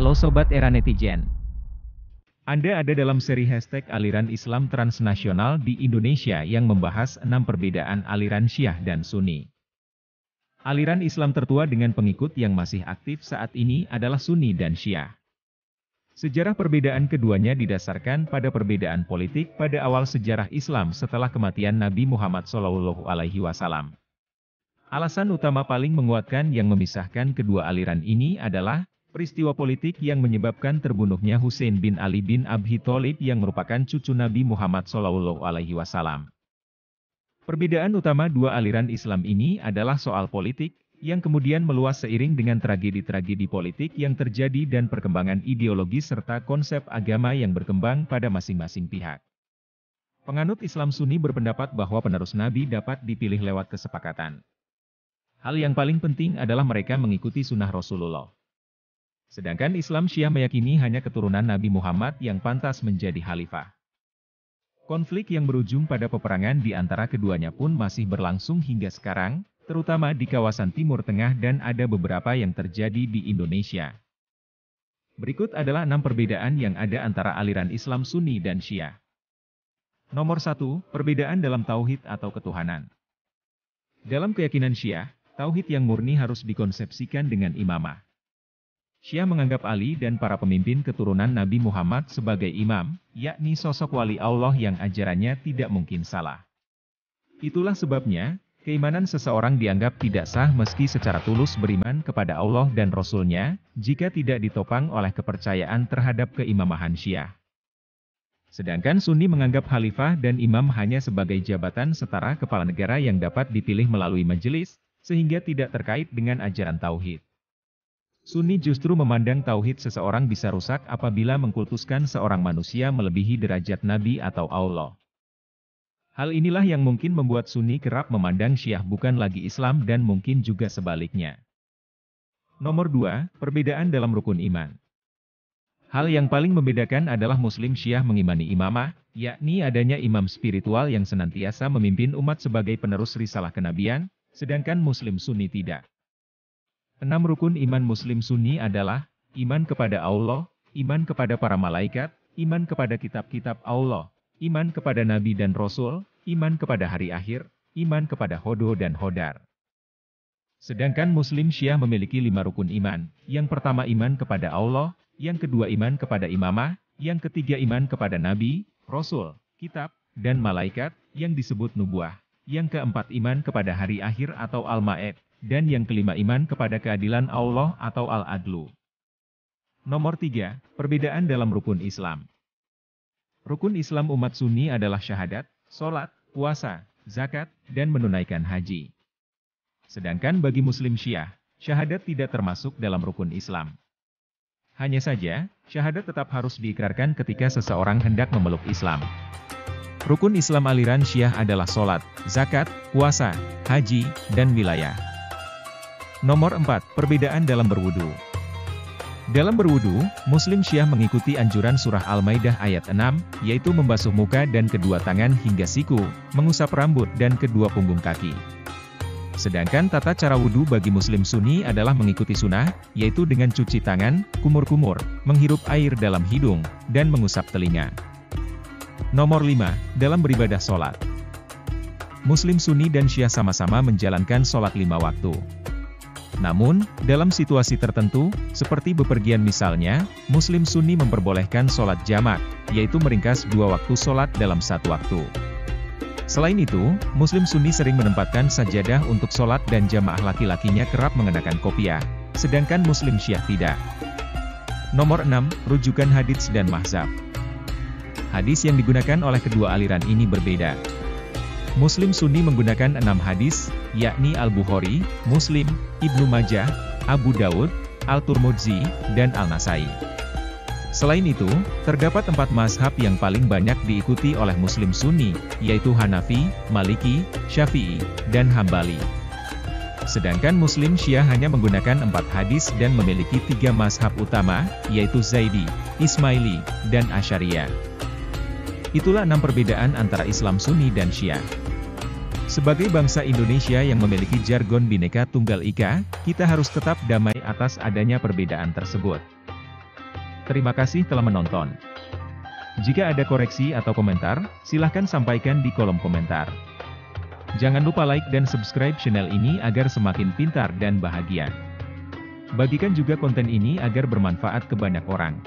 Halo Sobat Era Netizen. Anda ada dalam seri hashtag aliran Islam transnasional di Indonesia yang membahas enam perbedaan aliran Syiah dan Sunni. Aliran Islam tertua dengan pengikut yang masih aktif saat ini adalah Sunni dan Syiah. Sejarah perbedaan keduanya didasarkan pada perbedaan politik pada awal sejarah Islam setelah kematian Nabi Muhammad SAW. Alasan utama paling menguatkan yang memisahkan kedua aliran ini adalah peristiwa politik yang menyebabkan terbunuhnya Hussein bin Ali bin Abi Thalib yang merupakan cucu Nabi Muhammad SAW. Perbedaan utama dua aliran Islam ini adalah soal politik, yang kemudian meluas seiring dengan tragedi-tragedi politik yang terjadi dan perkembangan ideologi serta konsep agama yang berkembang pada masing-masing pihak. Penganut Islam Sunni berpendapat bahwa penerus Nabi dapat dipilih lewat kesepakatan. Hal yang paling penting adalah mereka mengikuti sunnah Rasulullah. Sedangkan Islam Syiah meyakini hanya keturunan Nabi Muhammad yang pantas menjadi khalifah. Konflik yang berujung pada peperangan di antara keduanya pun masih berlangsung hingga sekarang, terutama di kawasan Timur Tengah dan ada beberapa yang terjadi di Indonesia. Berikut adalah enam perbedaan yang ada antara aliran Islam Sunni dan Syiah. Nomor satu, perbedaan dalam tauhid atau ketuhanan. Dalam keyakinan Syiah, Tauhid yang murni harus dikonsepsikan dengan imamah. Syiah menganggap Ali dan para pemimpin keturunan Nabi Muhammad sebagai imam, yakni sosok wali Allah yang ajarannya tidak mungkin salah. Itulah sebabnya, keimanan seseorang dianggap tidak sah meski secara tulus beriman kepada Allah dan Rasul-Nya, jika tidak ditopang oleh kepercayaan terhadap keimamahan Syiah. Sedangkan Sunni menganggap khalifah dan imam hanya sebagai jabatan setara kepala negara yang dapat dipilih melalui majelis, sehingga tidak terkait dengan ajaran tauhid. Sunni justru memandang tauhid seseorang bisa rusak apabila mengkultuskan seorang manusia melebihi derajat Nabi atau Allah. Hal inilah yang mungkin membuat Sunni kerap memandang Syiah bukan lagi Islam dan mungkin juga sebaliknya. Nomor 2, perbedaan dalam rukun iman. Hal yang paling membedakan adalah Muslim Syiah mengimani imamah, yakni adanya imam spiritual yang senantiasa memimpin umat sebagai penerus risalah kenabian, sedangkan Muslim Sunni tidak. Enam rukun iman Muslim Sunni adalah, iman kepada Allah, iman kepada para malaikat, iman kepada kitab-kitab Allah, iman kepada Nabi dan Rasul, iman kepada hari akhir, iman kepada Hodo dan Hodar. Sedangkan Muslim Syiah memiliki lima rukun iman, yang pertama iman kepada Allah, yang kedua iman kepada imamah, yang ketiga iman kepada Nabi, Rasul, kitab, dan malaikat, yang disebut nubuah yang keempat iman kepada hari akhir atau al-ma'ed, dan yang kelima iman kepada keadilan Allah atau al-adlu. Nomor tiga, perbedaan dalam rukun Islam. Rukun Islam umat sunni adalah syahadat, solat, puasa, zakat, dan menunaikan haji. Sedangkan bagi muslim syiah, syahadat tidak termasuk dalam rukun Islam. Hanya saja, syahadat tetap harus diikrarkan ketika seseorang hendak memeluk Islam. Rukun Islam aliran Syiah adalah sholat, zakat, puasa, haji, dan wilayah. Nomor 4. Perbedaan dalam berwudu. Dalam berwudu, Muslim Syiah mengikuti anjuran surah Al-Maidah ayat 6, yaitu membasuh muka dan kedua tangan hingga siku, mengusap rambut dan kedua punggung kaki. Sedangkan tata cara wudhu bagi Muslim Sunni adalah mengikuti sunnah, yaitu dengan cuci tangan, kumur-kumur, menghirup air dalam hidung, dan mengusap telinga. Nomor 5. Dalam beribadah sholat. Muslim Sunni dan Syiah sama-sama menjalankan sholat lima waktu. Namun, dalam situasi tertentu, seperti bepergian misalnya, Muslim Sunni memperbolehkan sholat jamak, yaitu meringkas dua waktu sholat dalam satu waktu. Selain itu, Muslim Sunni sering menempatkan sajadah untuk sholat dan jamaah laki-lakinya kerap mengenakan kopiah, sedangkan Muslim Syiah tidak. Nomor 6. Rujukan hadits dan mahzab. Hadis yang digunakan oleh kedua aliran ini berbeda. Muslim Sunni menggunakan enam hadis, yakni Al-Bukhari, Muslim, Ibnu Majah, Abu Daud, Al-Turmudzi, dan Al-Nasai. Selain itu, terdapat empat mazhab yang paling banyak diikuti oleh Muslim Sunni, yaitu Hanafi, Maliki, Syafi'i, dan Hambali. Sedangkan Muslim Syiah hanya menggunakan empat hadis dan memiliki tiga mazhab utama, yaitu Zaidi, Ismaili, dan Asyariyah. Itulah enam perbedaan antara Islam Sunni dan Syiah. Sebagai bangsa Indonesia yang memiliki jargon Bhinneka Tunggal Ika, kita harus tetap damai atas adanya perbedaan tersebut. Terima kasih telah menonton. Jika ada koreksi atau komentar, silahkan sampaikan di kolom komentar. Jangan lupa like dan subscribe channel ini agar semakin pintar dan bahagia. Bagikan juga konten ini agar bermanfaat ke banyak orang.